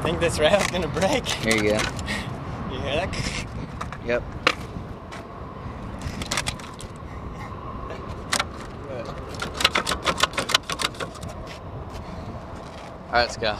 I think this rail's gonna break. Here you go. You hear that? Yep. All right, let's go.